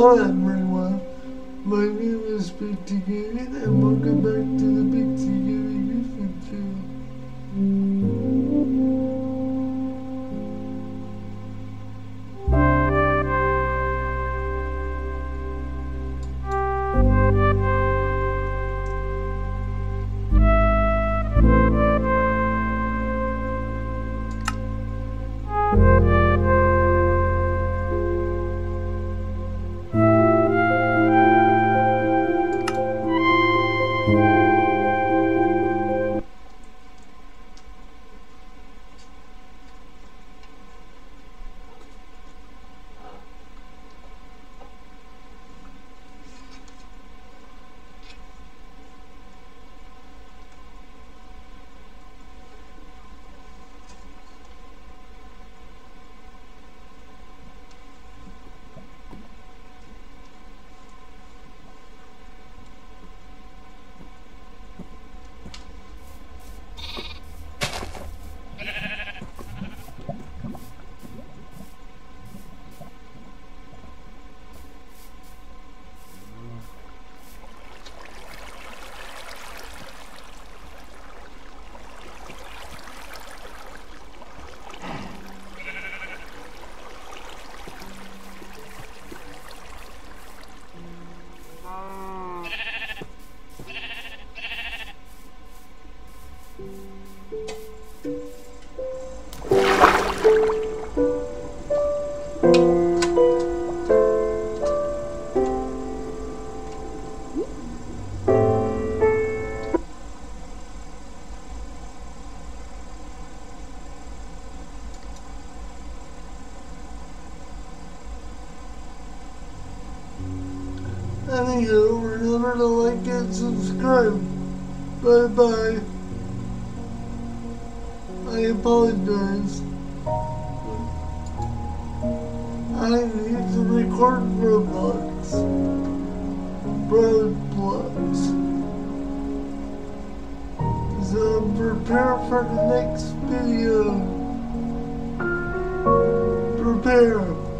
Hello everyone, my name is Big T and welcome back Anywho, remember to like and subscribe. Bye bye. I apologize. I need to record Roblox. Roblox. So prepare for the next video. Prepare.